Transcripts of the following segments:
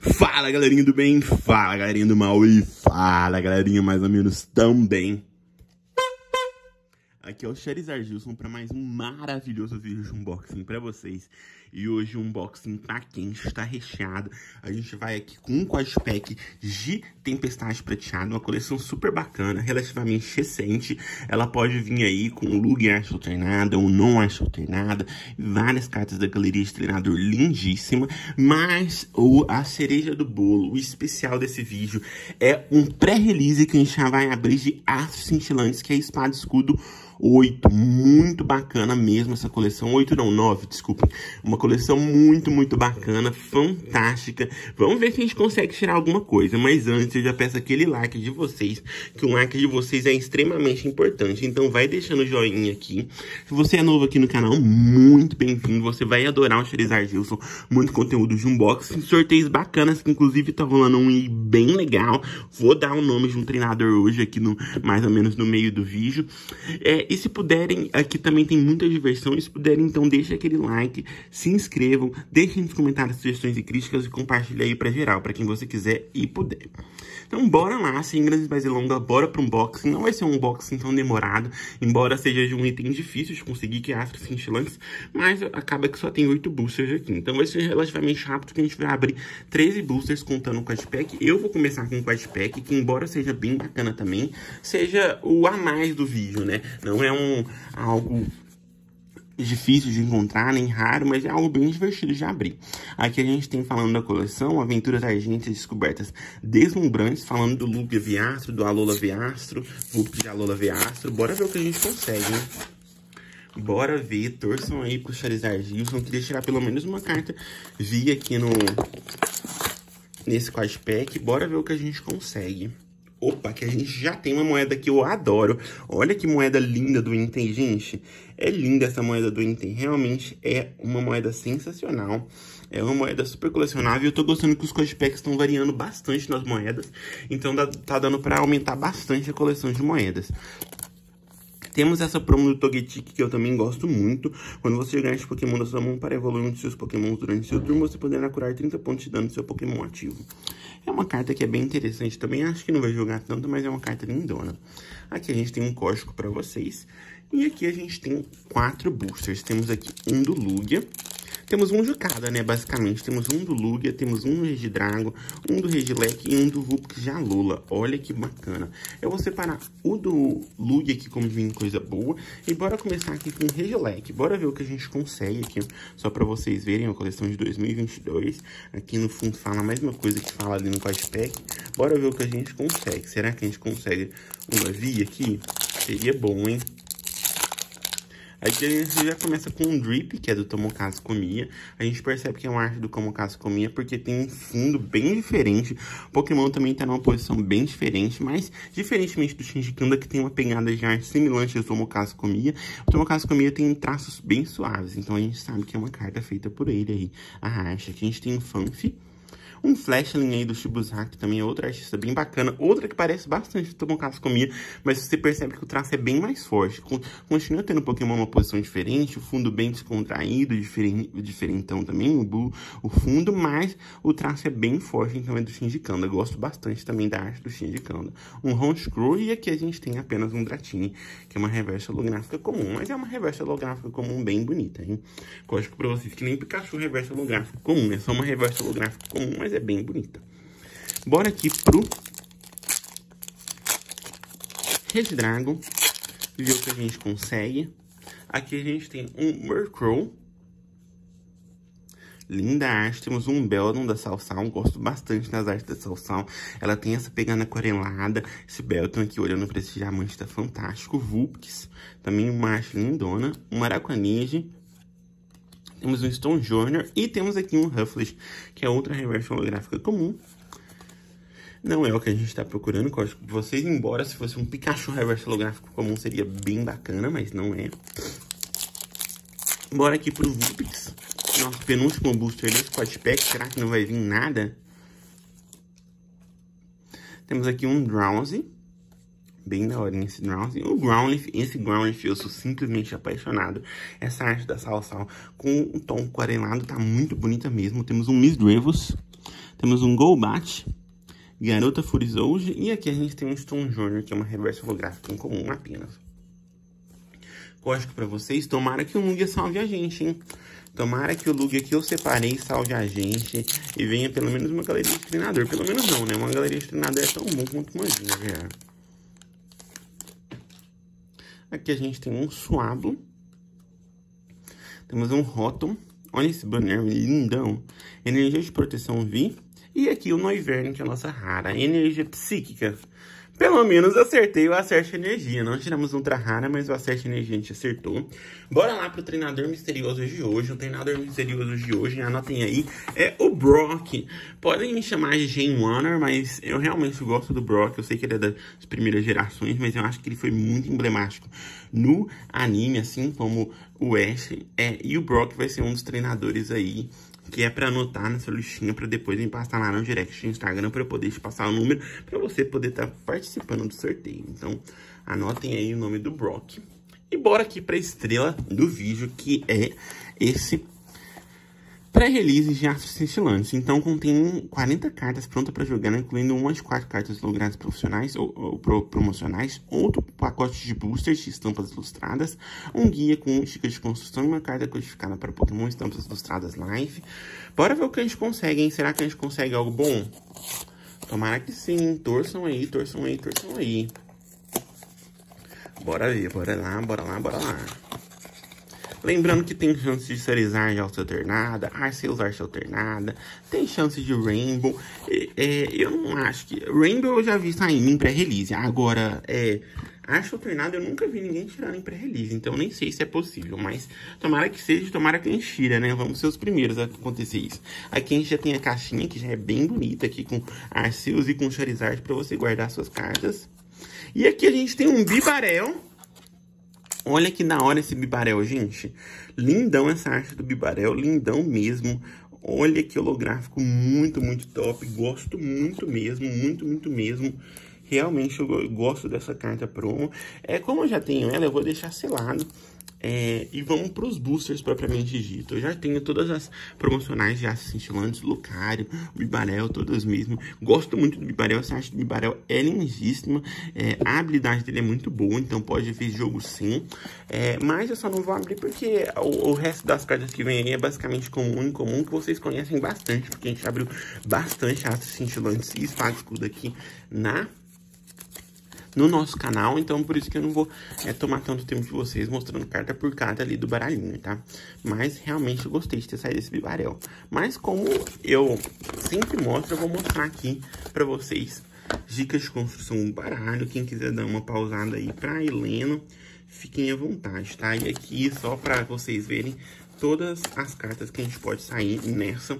Fala galerinha do bem, fala galerinha do mal e fala galerinha mais ou menos também. Aqui é o Charizard Gilson para mais um maravilhoso vídeo de unboxing para vocês. E hoje o unboxing tá quente, está recheado. A gente vai aqui com um quadpack de Tempestade Prateado, uma coleção super bacana, relativamente recente. Ela pode vir aí com lug arte alternada ou não arte alternada, várias cartas da galeria de treinador lindíssima. Mas o, a cereja do bolo, o especial desse vídeo, é um pré-release que a gente já vai abrir de Astros Cintilantes, que é Espada Escudo 8, muito bacana mesmo essa coleção, 8 não, 9, desculpa, uma coleção muito, muito bacana, fantástica, vamos ver se a gente consegue tirar alguma coisa, mas antes eu já peço aquele like de vocês, que o like de vocês é extremamente importante, então vai deixando o joinha aqui, se você é novo aqui no canal, muito bem-vindo, você vai adorar o Charizard Gilson, muito conteúdo de unboxing, sorteios bacanas, que inclusive tá rolando um aí bem legal, vou dar o nome de um treinador hoje aqui, no mais ou menos no meio do vídeo, é, e se puderem, aqui também tem muita diversão, e se puderem, então deixa aquele like, se inscrevam, deixem nos comentários sugestões e críticas e compartilhe aí pra geral, pra quem você quiser e puder. Então bora lá, sem grandes mais delongas, bora pro unboxing. Não vai ser um unboxing tão demorado, embora seja de um item difícil de conseguir, que é Astros Cintilantes, mas acaba que só tem 8 boosters aqui. Então vai ser relativamente rápido, que a gente vai abrir 13 boosters contando o Quadpack. Eu vou começar com o Quadpack, que embora seja bem bacana também, seja o a mais do vídeo, né? Não é um algo difícil de encontrar, nem raro, mas é algo bem divertido de abrir. Aqui a gente tem falando da coleção, Aventuras Argentes Descobertas Deslumbrantes, falando do Lupia Viastro, do Alola Viastro, Vulpix de Alola Viastro. Bora ver o que a gente consegue, hein? Bora ver, torçam aí pro Charizard Gilson. Queria tirar pelo menos uma carta via aqui no... Nesse quad pack. Bora ver o que a gente consegue. Opa, que a gente já tem uma moeda que eu adoro. Olha que moeda linda do Intem, gente. É linda essa moeda do Intem. Realmente é uma moeda sensacional. É uma moeda super colecionável. Eu tô gostando que os codepacks estão variando bastante nas moedas. Então tá dando pra aumentar bastante a coleção de moedas. Temos essa promo do Togetic, que eu também gosto muito. Quando você ganha esse Pokémon da sua mão para evoluir um de seus Pokémons durante seu turno, você poderá curar 30 pontos de dano do seu Pokémon ativo. É uma carta que é bem interessante também. Acho que não vai jogar tanto, mas é uma carta lindona. Aqui a gente tem um código para vocês. E aqui a gente tem quatro boosters. Temos aqui um do Lugia. Temos um de cada, né? Basicamente, temos um do Lugia, temos um do Regidrago, um do Regilec e um do Vulpix de Alula. Olha que bacana. Eu vou separar o do Lugia aqui como vem coisa boa. E bora começar aqui com o Regilec. Bora ver o que a gente consegue aqui, só pra vocês verem a coleção de 2022. Aqui no fundo fala a mesma coisa que fala ali no Quadpack. Bora ver o que a gente consegue. Será que a gente consegue uma via aqui? Seria bom, hein? Aqui a gente já começa com um drip, que é do Tomokazu Komiya. A gente percebe que é uma arte do Tomokazu Komiya porque tem um fundo bem diferente. O Pokémon também tá numa posição bem diferente, mas diferentemente do Shinji Kanda, que tem uma pegada de arte semelhante ao Tomokazu Komiya, o Tomokazu Komiya tem traços bem suaves, então a gente sabe que é uma carta feita por ele aí, a arte. Aqui a gente tem um Fanfi, um Flashling aí do Shibuzaki também é outra artista bem bacana. Outra que parece bastante Tomokazu Komiya, mas você percebe que o traço é bem mais forte. Continua tendo o Pokémon uma posição diferente, o fundo bem descontraído, diferente, diferentão também, o, Blue, o fundo, mas o traço é bem forte, então é do Shinji Kanda. Gosto bastante também da arte do Shinji Kanda. Um Honchkrow e aqui a gente tem apenas um Dratini, que é uma reversa holográfica comum, mas é uma reversa holográfica comum bem bonita, hein? Lógico pra vocês que nem Pikachu reversa holográfica comum, é só uma reversa holográfica comum, mas é bem bonita. Bora aqui pro Regidrago, ver o que a gente consegue. Aqui a gente tem um Murkrow. Linda arte, temos um Beldon da Salsal, gosto bastante das artes da Salsal. Ela tem essa pegada aquarelada, esse Beldon aqui olhando para esse diamante tá fantástico. Vulpix, também uma arte lindona. Um Araquanige, temos um Stone Journal e temos aqui um Ruffles, que é outra reversa holográfica comum. Não é o que a gente está procurando, que vocês, embora se fosse um Pikachu reverso holográfico comum seria bem bacana, mas não é. Bora aqui pro Vulpix, nosso penúltimo booster desse Quadpack, será que não vai vir nada? Temos aqui um Drowsy, bem da hora esse Groundleaf. O Groundleaf, esse Groundleaf eu sou simplesmente apaixonado. Essa arte da Sal Sal com um tom aquarelado tá muito bonita mesmo. Temos um Miss Drevos, Temos um Golbat, Garota Furizouge. E aqui a gente tem um Stone Junior, que é uma reversa holográfica incomum apenas. Código para vocês. Tomara que o Lugia salve a gente, hein? Tomara que o Lugia que eu separei salve a gente e venha pelo menos uma galeria de treinador. Pelo menos não, né? Uma galeria de treinador é tão bom quanto uma Ginger. Aqui a gente tem um Suablo. Temos um Rotom. Olha esse banner lindão. Energia de proteção V. E aqui o Noivern, que é a nossa rara. Energia psíquica. Pelo menos acertei o acerte energia. Não tiramos ultra rara, mas o acerte energia a gente acertou. Bora lá pro treinador misterioso de hoje. O treinador misterioso de hoje, anotem aí, é o Brock. Podem me chamar de Jane Warner, mas eu realmente gosto do Brock. Eu sei que ele é das primeiras gerações, mas eu acho que ele foi muito emblemático no anime, assim como o Ash. É, e o Brock vai ser um dos treinadores aí que é para anotar nessa listinha para depois me passar lá no direct do Instagram para eu poder te passar o número para você poder estar tá participando do sorteio. Então, anotem aí o nome do Brock. E bora aqui para estrela do vídeo, que é esse pré-release de Astros Cintilantes. Então, contém 40 cartas prontas para jogar, né? incluindo umas 4 cartas logradas profissionais ou, ou pro, promocionais, outro pacote de boosters de estampas ilustradas, um guia com esticas de construção e uma carta codificada para Pokémon Estampas Ilustradas Live. Bora ver o que a gente consegue, hein? Será que a gente consegue algo bom? Tomara que sim. Torçam aí, torçam aí, torçam aí. Bora ver, bora lá, bora lá, bora lá. Lembrando que tem chance de Charizard Alta Alternada, Arceus Arte Alternada, tem chance de Rainbow. É, eu não acho que... Rainbow eu já vi saindo em pré-release. Agora, é... Arte Alternada eu nunca vi ninguém tirando em pré-release, então nem sei se é possível. Mas tomara que seja, tomara que a gente tira, né? Vamos ser os primeiros a acontecer isso. Aqui a gente já tem a caixinha, que já é bem bonita, aqui com Arceus e com Charizard para você guardar suas cartas. E aqui a gente tem um Bibarel Olha que da hora esse bibarel, gente. Lindão essa arte do bibarel, lindão mesmo. Olha que holográfico muito, muito top. Gosto muito mesmo, muito, muito mesmo. Realmente eu gosto dessa carta promo. É, como eu já tenho ela, eu vou deixar selado. É, e vamos para os boosters propriamente dito. Eu já tenho todas as promocionais já cintilantes, Lucario, Bibarel, todas mesmo. Gosto muito do Bibarel, essa arte do Bibarel é lindíssima. É, a habilidade dele é muito boa, então pode ver jogo sim. É, mas eu só não vou abrir porque o, o, resto das cartas que vem aí é basicamente comum e comum, que vocês conhecem bastante, porque a gente abriu bastante astros cintilantes e espada escudo aqui na no nosso canal, então por isso que eu não vou é, tomar tanto tempo de vocês mostrando carta por carta ali do baralhinho, tá? Mas realmente eu gostei de ter saído esse bibarel. Mas como eu sempre mostro, eu vou mostrar aqui pra vocês dicas de construção do baralho. Quem quiser dar uma pausada aí pra Heleno, fiquem à vontade, tá? E aqui só pra vocês verem todas as cartas que a gente pode sair nessa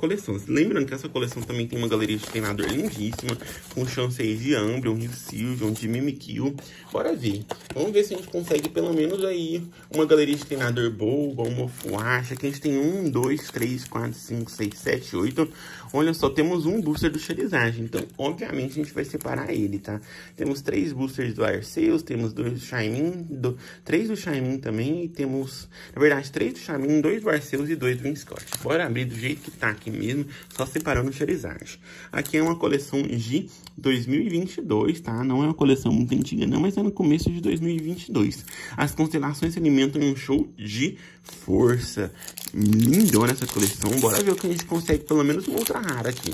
coleções. Lembrando que essa coleção também tem uma galeria de treinador lindíssima, com chance aí de Umbreon, de Sylveon, de Mimikyu. Bora ver. Vamos ver se a gente consegue pelo menos aí uma galeria de treinador boa, uma fuacha, que a gente tem um, dois, três, quatro, cinco, seis, sete, oito. Olha só, temos um booster do Charizard, então obviamente a gente vai separar ele, tá? Temos três boosters do Arceus, temos dois do Shaymin, do, três do Shaymin também, e temos, na verdade, três do Shaymin, dois do Arceus e dois do Winscott. Bora abrir do jeito que tá aqui aqui mesmo, só separando o Charizard. Aqui é uma coleção de 2022, tá? Não é uma coleção muito antiga não, mas é no começo de 2022. As constelações alimentam um show de força. Lindona essa coleção. Bora ver o que a gente consegue, pelo menos uma outra rara aqui.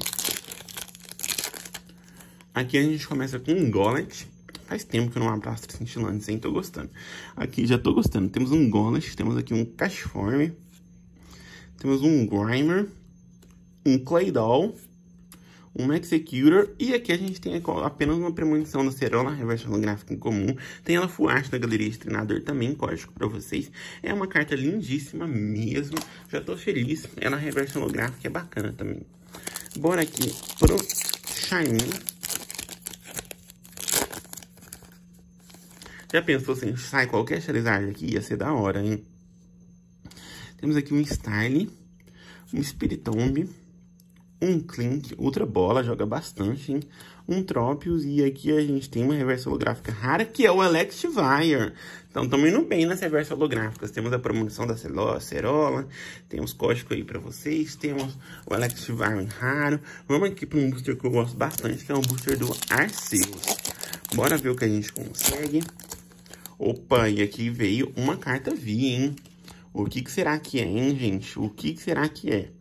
Aqui a gente começa com um Gollet. Faz tempo que eu não abro astros cintilantes, hein? Tô gostando. Aqui já tô gostando. Temos um Gollet, temos aqui um Cashform. Temos um Grimer um Claydol, um Executor, e aqui a gente tem apenas uma premonição da Cerola, reversa holográfica em comum. Tem ela full arte da galeria de treinador também, código para vocês. É uma carta lindíssima mesmo, já tô feliz. Ela reversa holográfica, é bacana também. Bora aqui pro Shiny. Já pensou se sai qualquer Charizard aqui? Ia ser da hora, hein? Temos aqui um Style, um Spiritomb, um Clink, outra bola, joga bastante, hein? Um Tropius, e aqui a gente tem uma reversa holográfica rara, que é o Electivire. Então, estamos indo bem nas reversas holográficas. Temos a promoção da Cerola, temos código aí para vocês, temos o Electivire raro. Vamos aqui para um booster que eu gosto bastante, que é um booster do Arceus. Bora ver o que a gente consegue. Opa, e aqui veio uma carta V, hein? O que, que será que é, hein, gente? O que, que será que é?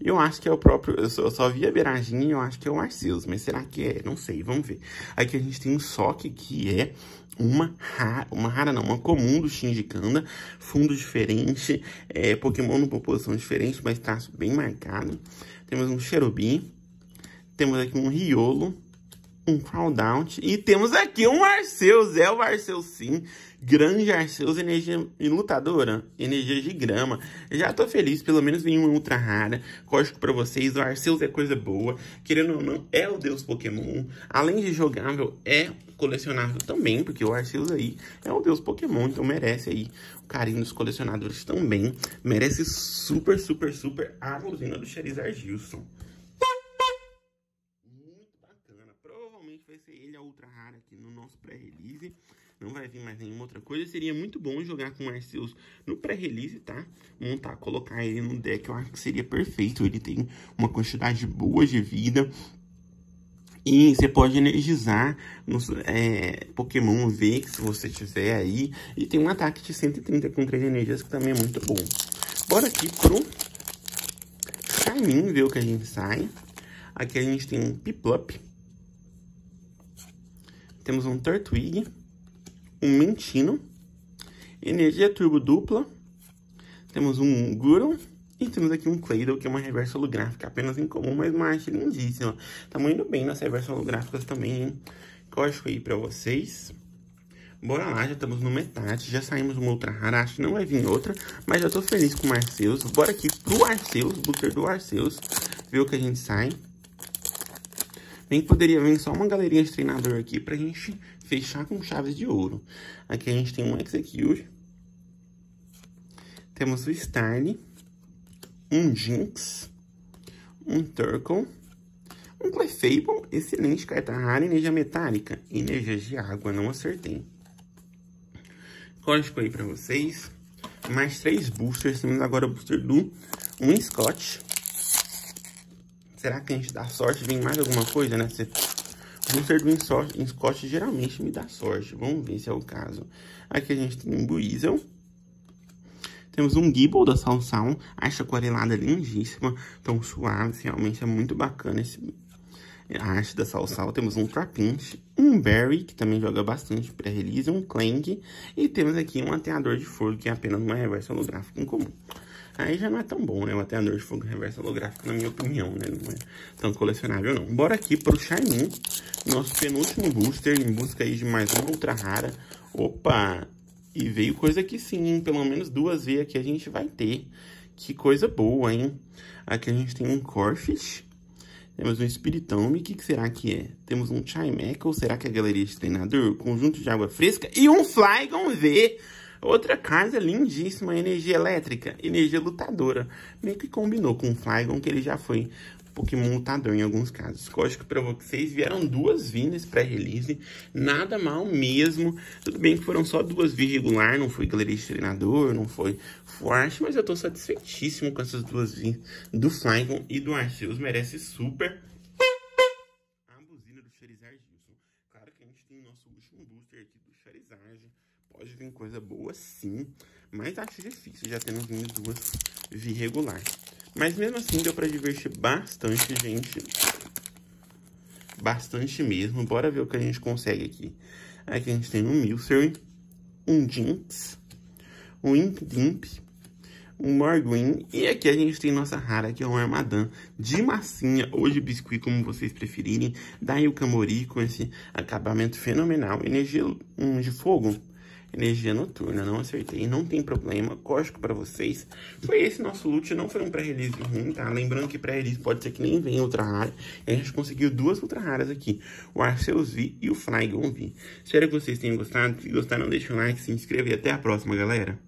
Eu acho que é o próprio... Eu só, eu só vi a beiradinha e eu acho que é o Arceus. Mas será que é? Não sei, vamos ver. Aqui a gente tem um Soque, que é uma rara... Uma rara não, uma comum do Kanda. Fundo diferente. É, Pokémon numa posição diferente, mas traço bem marcado. Temos um Cherubim. Temos aqui um Riolo um Crowdout. E temos aqui um Arceus, é o Arceus sim. Grande Arceus, energia lutadora, energia de grama. Já tô feliz, pelo menos vem uma ultra rara. Código pra vocês, o Arceus é coisa boa. Querendo ou não, é o deus Pokémon. Além de jogável, é colecionável também, porque o Arceus aí é o deus Pokémon, então merece aí o carinho dos colecionadores também. Merece super, super, super a do Charizard Gilson. Vai ser ele a ultra rara aqui no nosso pré-release. Não vai vir mais nenhuma outra coisa. Seria muito bom jogar com Arceus no pré-release, tá? Montar, colocar ele no deck, eu acho que seria perfeito. Ele tem uma quantidade boa de vida. E você pode energizar no é, Pokémon V, se você tiver aí. E tem um ataque de 130 com 3 energias, que também é muito bom. Bora aqui pro Charmin, ver o que a gente sai. Aqui a gente tem um Piplup temos um Turtwig, um Mentino, energia turbo dupla, temos um Guru e temos aqui um Claydol, que é uma reversa holográfica apenas incomum, mas uma arte lindíssima. Estamos indo bem nas reversas holográficas também, hein? Código aí pra vocês. Bora lá, já estamos no metade, já saímos uma outra rara, acho que não vai vir outra, mas já tô feliz com o Arceus. Bora aqui pro Arceus, booster do Arceus, ver o que a gente sai. Nem poderia vir só uma galerinha de treinador aqui pra gente fechar com chaves de ouro. Aqui a gente tem um Execute. Temos o Starly. Um Jinx. Um Turtle. Um Clefable. Excelente carta rara. Energia metálica. Energia de água. Não acertei. Código aí pra vocês. Mais três boosters. Temos agora o booster do um Scott. Será que a gente dá sorte? Vem mais alguma coisa, né? Você... Booster do Scott geralmente me dá sorte. Vamos ver se é o caso. Aqui a gente tem um Buizel. Temos um Gibble da Salsão. Arte aquarelada lindíssima. Tão suave. Realmente é muito bacana esse... a arte da Salsal. Temos um Trapinch. Um Berry, que também joga bastante pré-release. Um Clank. E temos aqui um Ateador de Fogo, que é apenas uma reversa holográfica incomum. Aí já não é tão bom, né? O Ateador de Fogo Reverso Holográfico, na minha opinião, né? Não é tão colecionável, não. Bora aqui pro Charmin, nosso penúltimo booster, em busca aí de mais uma ultra rara. Opa! E veio coisa aqui sim, pelo menos duas vezes aqui a gente vai ter. Que coisa boa, hein? Aqui a gente tem um Corfish. Temos um Spiritome, o que, que, será que é? Temos um Chimeco, será que é a Galeria de Treinador? Conjunto de água fresca e um Flygon V. Outra casa lindíssima, energia elétrica, energia lutadora. Meio que combinou com o Flygon, que ele já foi Pokémon lutador em alguns casos. Código para vocês, vieram duas vindas pré-release, nada mal mesmo. Tudo bem que foram só duas V regular, não foi galeria de treinador, não foi forte, mas eu tô satisfeitíssimo com essas duas V do Flygon e do Arceus, merece super a buzina do Charizard Gilson. Claro que a gente tem o nosso último booster aqui do Charizard, Pode vir coisa boa, sim. Mas acho difícil já tendo vindo duas vi regular. Mas mesmo assim deu pra divertir bastante, gente. Bastante mesmo. Bora ver o que a gente consegue aqui. Aqui a gente tem um Milcery, um Jinx, um Impimp, um Morguin. E aqui a gente tem nossa rara, que é um Armadan de massinha ou de biscuit, como vocês preferirem. Da Yukamori com esse acabamento fenomenal. Energia um, de fogo energia noturna, não acertei, não tem problema, código para vocês. Foi esse nosso loot, não foi um pré-release ruim, tá? Lembrando que pré-release pode ser que nem venha ultra rara, a gente conseguiu duas ultra raras aqui, o Arceus V e o Flygon V. Espero que vocês tenham gostado, se gostaram deixa um like, se inscreva e até a próxima, galera.